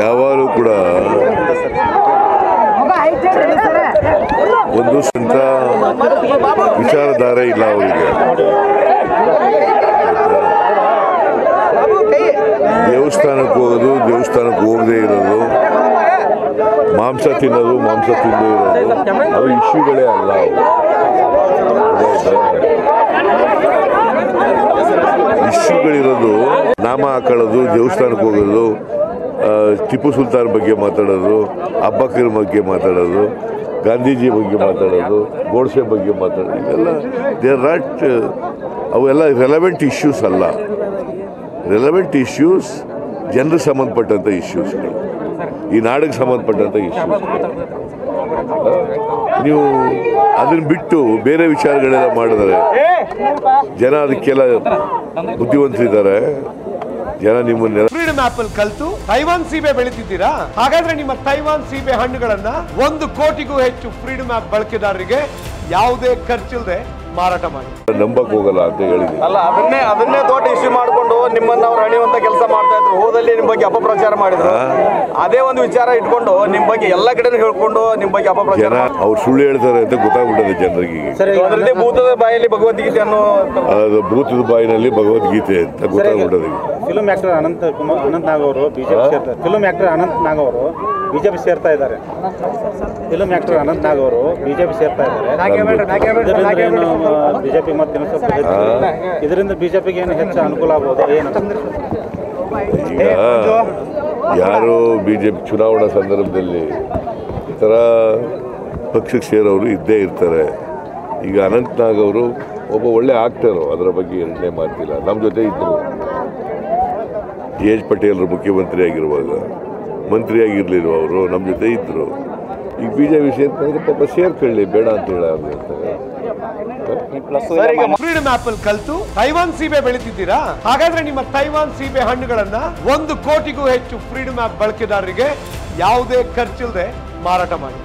ಯಾವಾಗಲೂ ಕೂಡ ಒಂದು ಸ್ವಂತ ವಿಚಾರಧಾರೆ ಇಲ್ಲ ಅವರಿಗೆ. ದೇವಸ್ಥಾನಕ್ಕೆ ಹೋಗೋದು, ದೇವಸ್ಥಾನಕ್ಕೆ ಹೋಗದೆ ಇರೋದು, ಮಾಂಸ ತಿನ್ನೋದು, ಮಾಂಸ ತಿನ್ನದೇ ಇರೋದು ಅವು ಇಶ್ಯೂಗಳೇ ಅಲ್ಲ ಇಶ್ಯೂಗಳಿರೋದು ನಾಮ ಹಾಕೊಳ್ಳೋದು ದೇವಸ್ಥಾನಕ್ಕೆ ಹೋಗೋದು ಟಿಪ್ಪು ಸುಲ್ತಾನ್ ಬಗ್ಗೆ ಮಾತಾಡೋದು, ಅಬ್ಬಕರ್ ಬಗ್ಗೆ ಮಾತಾಡೋದು, ಗಾಂಧೀಜಿ ಬಗ್ಗೆ ಮಾತಾಡೋದು, ಗೋಡ್ಸೆ ಬಗ್ಗೆ ಮಾತಾಡೋದು ಇದೆಲ್ಲ ದೇ ಆರ್ ನಾಟ್ ಅವೆಲ್ಲ ರೆಲೆವೆಂಟ್ ಇಶ್ಯೂಸ್ ಅಲ್ಲ. ರೆಲೆವೆಂಟ್ ಇಶ್ಯೂಸ್ ಜನರಿಗೆ ಸಂಬಂಧಪಟ್ಟಂಥ ಇಶ್ಯೂಸ್ಗಳು ಈ ನಾಡಿಗೆ ಸಂಬಂಧಪಟ್ಟಂಥ ಇಶ್ಯೂಸ್ ನೀವು ಅದನ್ನು ಬಿಟ್ಟು ಬೇರೆ ವಿಚಾರಗಳೆಲ್ಲ ಮಾಡಿದ್ರೆ ಜನ ಅದಕ್ಕೆಲ್ಲ ಬುದ್ಧಿವಂತರಿದ್ದಾರೆ ಜನ ನಿಮ್ಮನ್ನ ಫ್ರೀಡಮ್ ಆಪ್ ಅಲ್ಲಿ ಕಲ್ತು ತೈವಾನ್ ಸೀಬೆ ಬೆಳಿತಿದ್ದೀರಾ? ಹಾಗಾದ್ರೆ ನಿಮ್ಮ ತೈವಾನ್ ಸೀಬೆ ಹಣ್ಣುಗಳನ್ನ ಒಂದು ಕೋಟಿಗೂ ಹೆಚ್ಚು ಫ್ರೀಡಮ್ ಆಪ್ ಬಳಕೆದಾರರಿಗೆ ಯಾವುದೇ ಖರ್ಚಿಲ್ಲದೆ ಮಾರಾಟ ಮಾಡಿ. ನಂಬಕ್ ಹೋಗಲ್ಲ ಅಂತ ಹೇಳಿದ್ರು ಅಲ್ಲ ಅದನ್ನೇ ಅದನ್ನೇ ದೊಡ್ಡ ಇಶ್ಯೂ ಮಾಡಿಕೊಂಡು ನಿಮ್ಮನ್ನ ಅವ್ರು ಹಣಿಯುವಂತ ಕೆಲಸ ಮಾಡ್ತಾ ಇದ್ರು. ಹೋದಲ್ಲಿ ನಿಮ್ ಬಗ್ಗೆ ಅಪಪ್ರಚಾರ ಮಾಡಿದ್ರು. ಅದೇ ಒಂದು ವಿಚಾರ ಇಟ್ಕೊಂಡು ನಿಮ್ ಬಗ್ಗೆ ಎಲ್ಲ ಕಡೆ ಹೇಳ್ಕೊಂಡು ನಿಮ್ ಬಗ್ಗೆ ಅಪಪ್ರಚಾರ ಅವ್ರು ಸುಳ್ಳು ಹೇಳ್ತಾರೆ ಅಂತ ಗೊತ್ತಾಗ್ಬಿಟ್ಟದೆ ಜನರಿಗೆ ಭೂತದ ಬಾಯಲ್ಲಿ ಭಗವದ್ಗೀತೆ ಅನ್ನೋ ಅದು ಭೂತದ ಬಾಯಿನಲ್ಲಿ ಭಗವದ್ಗೀತೆ ಅಂತ ಗೊತ್ತಾಗ್ಬಿಟ್ಟದೆ. ಫಿಲ್ಮ್ ಆಕ್ಟರ್ ಅನಂತ ಕುಮಾರ್ ಅನಂತ್ ನಾಗ್ ಅವರು ಬಿಜೆಪಿ ಸೇರ್ತಾರೆ ಫಿಲ್ಮ್ ಆಕ್ಟರ್ ಅನಂತ್ ನಾಗ್ ಅವರು ಬಿಜೆಪಿ ಸೇರ್ತಾ ಇದ್ದಾರೆ. ಫಿಲ್ಮ್ ಆಕ್ಟರ್ ಅನಂತ್ ನಾಗ್ ಅವರು ಬಿಜೆಪಿ ಸೇರ್ತಾ ಇದ್ದಾರೆ. ಬಿಜೆಪಿ ಮತ್ತೆ ಇದರಿಂದ ಬಿಜೆಪಿಗೆ ಏನು ಹೆಚ್ಚು ಅನುಕೂಲ ಆಗ್ಬೋದು? ಏನು? ಈಗ ಯಾರು ಬಿ ಜೆ ಪಿ ಚುನಾವಣಾ ಸಂದರ್ಭದಲ್ಲಿ ಈ ಥರ ಪಕ್ಷಕ್ಕೆ ಸೇರೋರು ಇದ್ದೇ ಇರ್ತಾರೆ. ಈಗ ಅನಂತ್ನಾಗ್ ಅವರು ಒಬ್ಬ ಒಳ್ಳೆ ಆಕ್ಟರು ಅದರ ಬಗ್ಗೆ ಎರಡನೇ ಮಾತಿಲ್ಲ. ನಮ್ಮ ಜೊತೆ ಇದ್ದರು ಜಿ ಎಚ್ ಪಟೇಲ್ರು ಮುಖ್ಯಮಂತ್ರಿ ಆಗಿರುವಾಗ ಮಂತ್ರಿ ಆಗಿರಲಿಲ್ಲ ಅವರು? ನಮ್ಮ ಜೊತೆ ಇದ್ದರು ಈಗ ಬಿ ಜೆ ಪಿ ಸೇರ್ಕೊಂಡ್ರೆ ಪಾಪ ಸೇರ್ಕೊಳ್ಳಿ ಬೇಡ ಅಂತ ಹೇಳ ಫ್ರೀಡಮ್ ಆಪ್ ಅಲ್ಲಿ ಕಲ್ತು ತೈವಾನ್ ಸೀಬೆ ಬೆಳಿತಿದ್ದೀರಾ? ಹಾಗಾದ್ರೆ ನಿಮ್ಮ ತೈವಾನ್ ಸೀಬೆ ಹಣ್ಣುಗಳನ್ನ ಒಂದು ಕೋಟಿಗೂ ಹೆಚ್ಚು ಫ್ರೀಡಮ್ ಆಪ್ ಬಳಕೆದಾರರಿಗೆ ಯಾವುದೇ ಖರ್ಚಿಲ್ಲದೆ ಮಾರಾಟ ಮಾಡಿ.